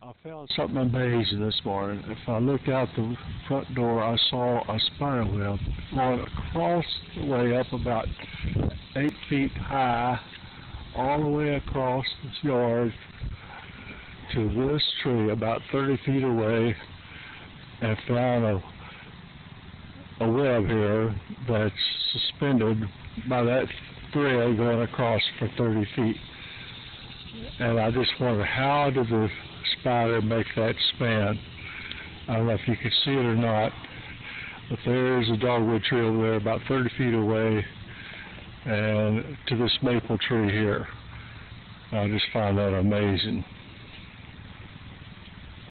I found something amazing this morning. If I look out the front door, I saw a spider web going across the way up about eight feet high, all the way across this yard to this tree about 30 feet away, and found a, a web here that's suspended by that thread going across for 30 feet. And I just wonder how did the spider make that span? I don't know if you can see it or not, but there's a dogwood tree over there about 30 feet away and to this maple tree here. I just find that amazing.